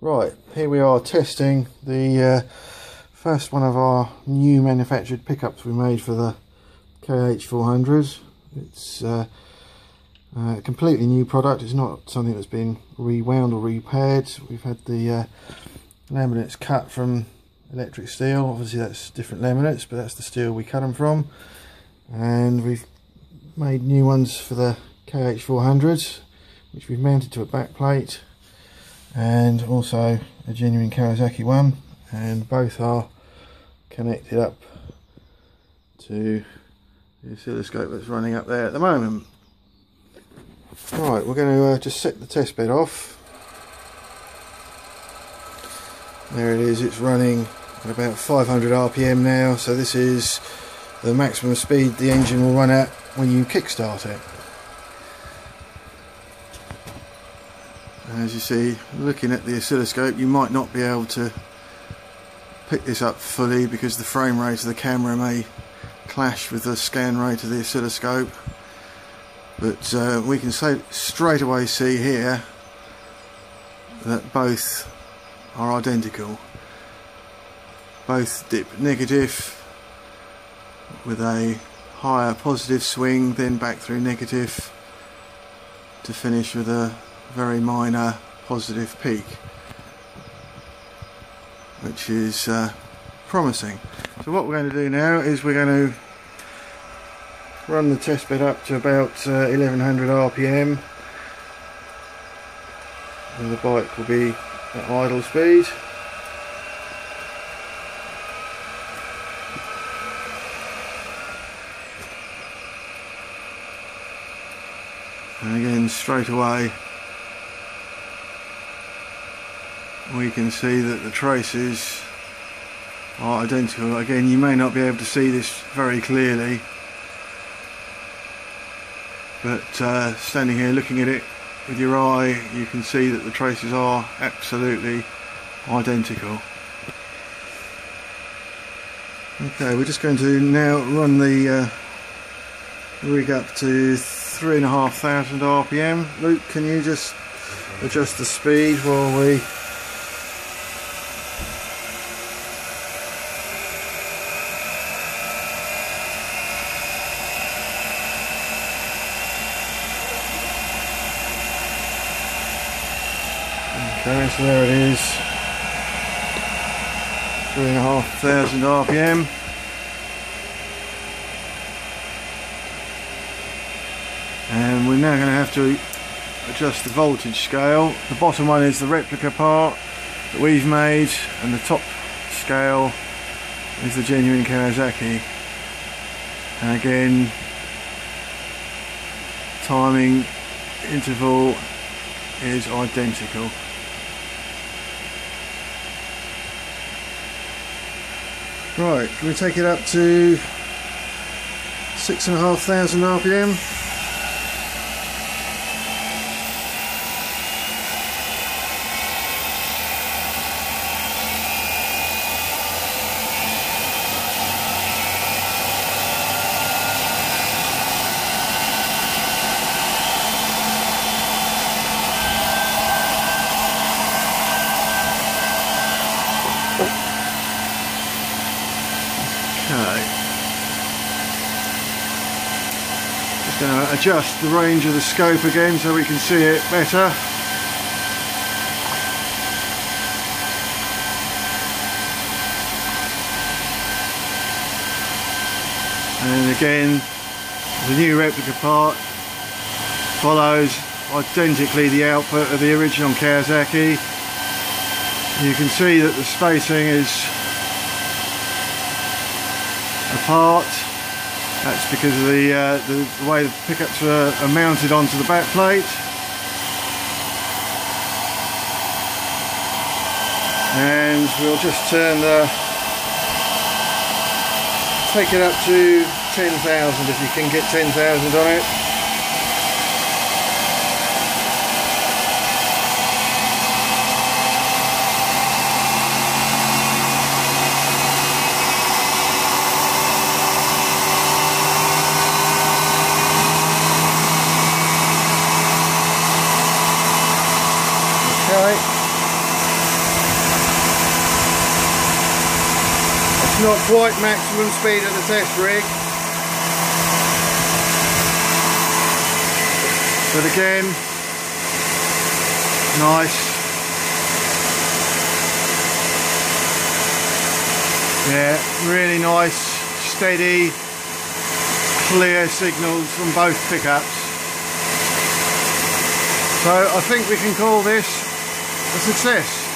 Right, here we are testing the uh, first one of our new manufactured pickups we made for the KH400s. It's uh, a completely new product, it's not something that's been rewound or repaired. We've had the uh, laminates cut from electric steel, obviously that's different laminates, but that's the steel we cut them from. And we've made new ones for the KH400s, which we've mounted to a back plate and also a genuine Kawasaki one and both are connected up to the oscilloscope that's running up there at the moment. Right, we're going to uh, just set the test bed off. There it is, it's running at about 500 RPM now, so this is the maximum speed the engine will run at when you kickstart it. As you see looking at the oscilloscope you might not be able to pick this up fully because the frame rate of the camera may clash with the scan rate of the oscilloscope. But uh, we can say, straight away see here that both are identical. Both dip negative with a higher positive swing then back through negative to finish with a very minor positive peak which is uh, promising. So what we're going to do now is we're going to run the test bed up to about uh, 1100 RPM and the bike will be at idle speed. And again straight away we can see that the traces are identical. Again, you may not be able to see this very clearly, but uh, standing here looking at it with your eye, you can see that the traces are absolutely identical. Okay, we're just going to now run the uh, rig up to three and a half thousand RPM. Luke, can you just adjust the speed while we So there it is. Three and a half thousand RPM. And we're now going to have to adjust the voltage scale. The bottom one is the replica part that we've made and the top scale is the genuine Kawasaki. And again, timing interval is identical. Right, can we take it up to six and a half thousand RPM? Okay. Just adjust the range of the scope again so we can see it better. And again, the new replica part follows identically the output of the original Kawasaki. You can see that the spacing is apart. That's because of the, uh, the, way the pickups are, are mounted onto the back plate. And we'll just turn the, take it up to 10,000 if you can get 10,000 on it. right? It's not quite maximum speed of the test rig. But again, nice. Yeah, really nice, steady, clear signals from both pickups. So I think we can call this a success.